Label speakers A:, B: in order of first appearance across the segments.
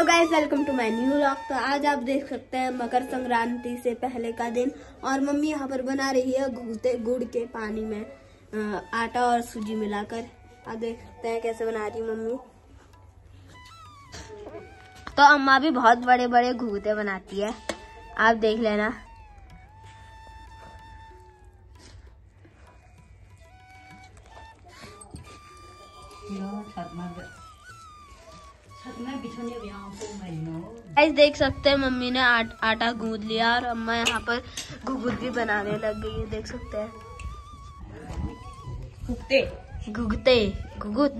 A: तो guys welcome to my new vlog तो आज आप देख सकते हैं मकर संक्रांति से पहले का दिन और मम्मी यहाँ पर बना रही है घूते गुड़ के पानी में आटा और सूजी मिलाकर। आप देख सकते हैं कैसे बना रही मम्मी। तो अम्मा भी बहुत बड़े बड़े घूते बनाती है। आप देख लेना। गाइस देख सकते हैं मम्मी ने आट, आटा गूंद लिया और अम्मा यहाँ पर घुघुत भी बनाने लग गई है देख सकते हैं।
B: कुत्ते
A: घुगते घुघुत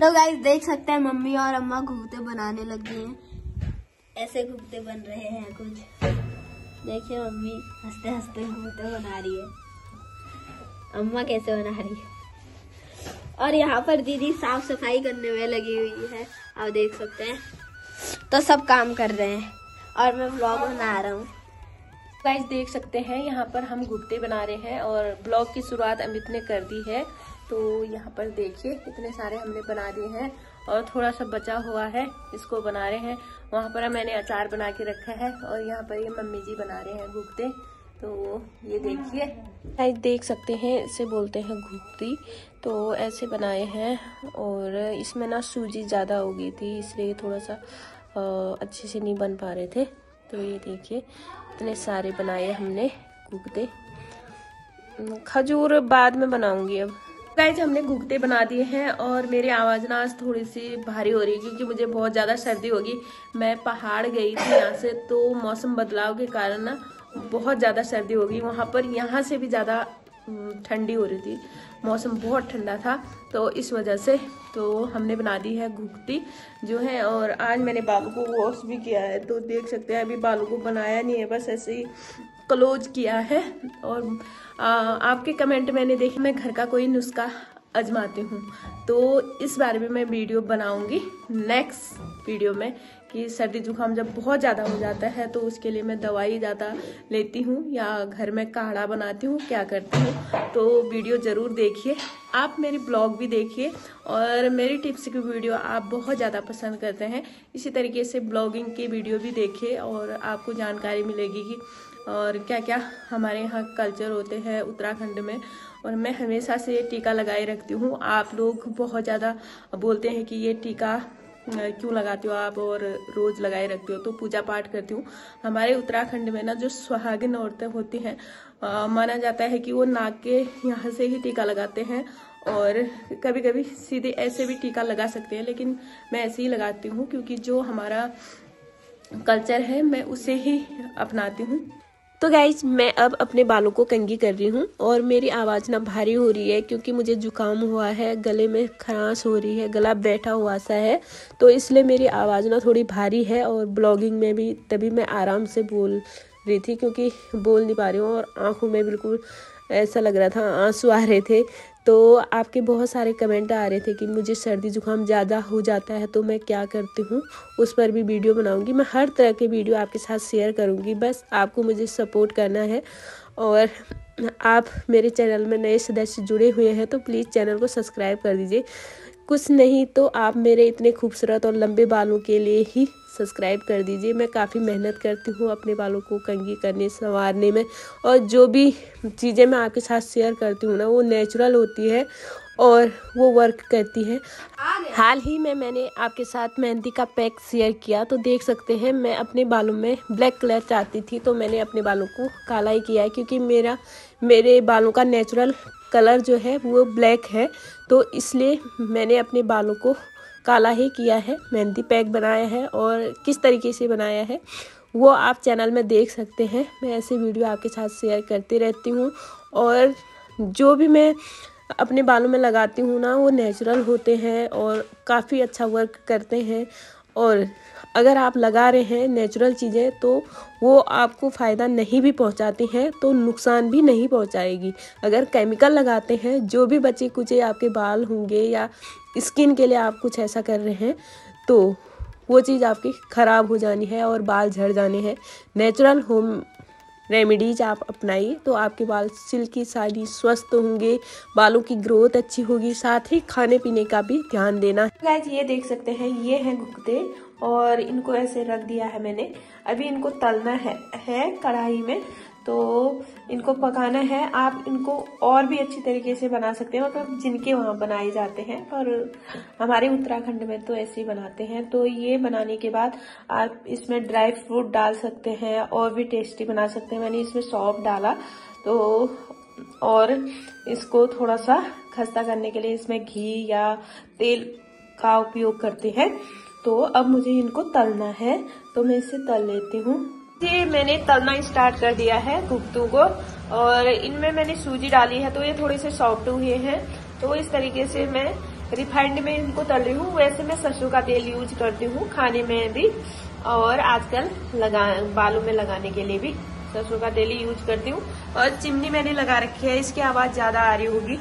A: तो गाइस देख सकते हैं मम्मी और अम्मा घुगते बनाने लग गई हैं। ऐसे घुगते बन रहे हैं कुछ। देखिए मम्मी हँसते हँसते घुगते बना रही है। अम्मा कैसे बना रही है? और यहाँ पर दीदी साफ़ सफ़ाई करने में लगी हुई है। आप देख सकते हैं। तो सब काम कर रहे हैं। और मैं ब्लॉग बना रहा हूँ।
C: गाइस देख सकते हैं, यहाँ पर हम घुगते बना रहे हैं और ब्लॉग की शुरुआत अमित ने कर दी है। तो यहाँ पर देखिए इतने सारे हमने बना दिए हैं और थोड़ा सा बचा हुआ है। इसको बना रहे हैं। वहाँ पर मैंने अचार बना के रखा है और यहाँ पर ये मम्मी जी बना रहे हैं घुगते तो ये देखिए। गाइस देख सकते हैं, इसे बोलते हैं घुगती तो ऐसे बनाए हैं और इसमें ना सूजी ज़्यादा हो गई थी, इसलिए थोड़ा सा अच्छे से नहीं बन पा रहे थे। तो ये देखिए, इतने सारे बनाए हमने घुगते। खजूर बाद में बनाऊँगी अब। गाइज़ हमने घुगते बना दिए हैं और मेरी आवाज़ ना आज थोड़ी सी भारी हो रही है, क्योंकि मुझे बहुत ज़्यादा सर्दी होगी। मैं पहाड़ गई थी यहाँ से तो मौसम बदलाव के कारण ना बहुत ज़्यादा सर्दी होगी। वहाँ पर यहाँ से भी ज़्यादा ठंडी हो रही थी। मौसम बहुत ठंडा था तो इस वजह से तो हमने बना दी है घुगती जो है और आज मैंने बालों को वॉश भी किया है। तो देख सकते हैं अभी बालों को बनाया नहीं है बस ऐसे ही क्लोज किया है। और आ, आपके कमेंट मैंने देखे मैं घर का कोई नुस्खा आजमाती हूँ। तो इस बारे में मैं वीडियो बनाऊँगी नेक्स्ट वीडियो में कि सर्दी जुकाम जब बहुत ज़्यादा हो जाता है तो उसके लिए मैं दवाई ज़्यादा लेती हूँ या घर में काढ़ा बनाती हूँ, क्या करती हूँ। तो वीडियो ज़रूर देखिए। आप मेरी ब्लॉग भी देखिए और मेरी टिप्स की वीडियो आप बहुत ज़्यादा पसंद करते हैं। इसी तरीके से ब्लॉगिंग की वीडियो भी देखिए और आपको जानकारी मिलेगी कि और क्या क्या हमारे यहाँ कल्चर होते हैं उत्तराखंड में और मैं हमेशा से ये टीका लगाए रखती हूँ। आप लोग बहुत ज़्यादा बोलते हैं कि ये टीका क्यों लगाती हो आप और रोज़ लगाए रखती हो? तो पूजा पाठ करती हूँ। हमारे उत्तराखंड में ना जो सुहागिन औरतें होती हैं माना जाता है कि वो नाक के यहाँ से ही टीका लगाते हैं और कभी कभी सीधे ऐसे भी टीका लगा सकते हैं, लेकिन मैं ऐसे ही लगाती हूँ क्योंकि जो हमारा कल्चर है, मैं उसे ही अपनाती हूँ। तो गाइज़ मैं अब अपने बालों को कंगी कर रही हूँ और मेरी आवाज़ ना भारी हो रही है क्योंकि मुझे जुकाम हुआ है, गले में खराश हो रही है, गला बैठा हुआ सा है तो इसलिए मेरी आवाज़ ना थोड़ी भारी है और ब्लॉगिंग में भी, तभी मैं आराम से बोल रही थी क्योंकि बोल नहीं पा रही हूँ और आँखों में बिल्कुल ऐसा लग रहा था, आँसू आ रहे थे। तो आपके बहुत सारे कमेंट आ रहे थे कि मुझे सर्दी जुकाम ज़्यादा हो जाता है तो मैं क्या करती हूँ? उस पर भी वीडियो बनाऊँगी। मैं हर तरह के वीडियो आपके साथ शेयर करूँगी। बस आपको मुझे सपोर्ट करना है और आप मेरे चैनल में नए सदस्य जुड़े हुए हैं तो प्लीज़ चैनल को सब्सक्राइब कर दीजिए। कुछ नहीं तो आप मेरे इतने खूबसूरत और लंबे बालों के लिए ही सब्सक्राइब कर दीजिए। मैं काफ़ी मेहनत करती हूँ अपने बालों को कंघी करने, संवारने में और जो भी चीज़ें मैं आपके साथ शेयर करती हूँ ना, वो नेचुरल होती है और वो वर्क करती है। हाल ही में मैंने आपके साथ मेहंदी का पैक शेयर किया तो देख सकते हैं मैं अपने बालों में ब्लैक कलर चाहती थी तो मैंने अपने बालों को काला ही किया है, क्योंकि मेरा, मेरे बालों का नेचुरल कलर जो है वो ब्लैक है। तो इसलिए मैंने अपने बालों को काला ही किया है, मेहंदी पैक बनाया है और किस तरीके से बनाया है, वो आप चैनल में देख सकते हैं। मैं ऐसे वीडियो आपके साथ शेयर करती रहती हूँ और जो भी मैं अपने बालों में लगाती हूँ ना, वो नेचुरल होते हैं और काफ़ी अच्छा वर्क करते हैं। और अगर आप लगा रहे हैं नेचुरल चीज़ें तो वो आपको फ़ायदा नहीं भी पहुंचाती हैं तो नुकसान भी नहीं पहुंचाएगी। अगर केमिकल लगाते हैं, जो भी बचे कुचे आपके बाल होंगे या स्किन के लिए आप कुछ ऐसा कर रहे हैं तो वो चीज़ आपकी ख़राब हो जानी है और बाल झड़ जाने हैं। नेचुरल होम
D: रेमेडीज आप अपनाइए तो आपके बाल सिल्की साड़ी स्वस्थ होंगे बालों की ग्रोथ अच्छी होगी साथ ही खाने पीने का भी ध्यान देना। गाइज़ ये देख सकते हैं ये है गुप्ते और इनको ऐसे रख दिया है मैंने। अभी इनको तलना है, है कढ़ाई में। तो इनको पकाना है। आप इनको और भी अच्छी तरीके से बना सकते हैं। मतलब जिनके वहाँ बनाए जाते हैं। और हमारे उत्तराखंड में तो ऐसे ही बनाते हैं। तो ये बनाने के बाद आप इसमें ड्राई फ्रूट डाल सकते हैं और भी टेस्टी बना सकते हैं। मैंने इसमें सौंफ डाला। तो और इसको थोड़ा सा खस्ता करने के लिए इसमें घी या तेल का उपयोग करते हैं। तो अब मुझे इनको तलना है। तो मैं इसे तल लेती हूँ। ये मैंने तलना स्टार्ट कर दिया है गुप्तू को, और इनमें मैंने सूजी डाली है तो ये थोड़े से सॉफ्ट हुए हैं। तो इस तरीके से मैं रिफाइंड में इनको तल रही हूँ। वैसे मैं सरसों का तेल यूज़ करती हूँ खाने में भी, और आजकल लगा, बालों में लगाने के लिए भी सरसों का तेल ही यूज़ करती हूँ। और चिमनी मैंने लगा रखी है, इसकी आवाज़ ज़्यादा आ रही होगी,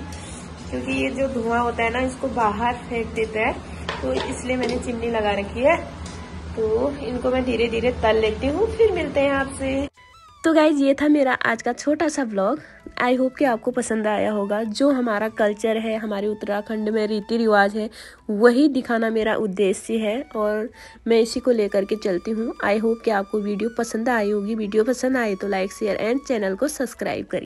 D: क्योंकि ये जो धुआँ होता है ना, इसको बाहर फेंक देता है। तो इसलिए मैंने चिमनी लगा रखी है। तो इनको मैं धीरे धीरे तल लेती हूँ, फिर मिलते हैं आपसे। तो गाइज़ ये था मेरा आज का छोटा सा ब्लॉग आई होप कि आपको पसंद आया होगा। जो हमारा कल्चर है, हमारे उत्तराखंड में रीति रिवाज है, वही दिखाना मेरा उद्देश्य है और मैं इसी को लेकर के चलती हूँ। आई होप कि आपको वीडियो पसंद आई होगी। वीडियो पसंद आए तो लाइक शेयर एंड चैनल को सब्सक्राइब करिए।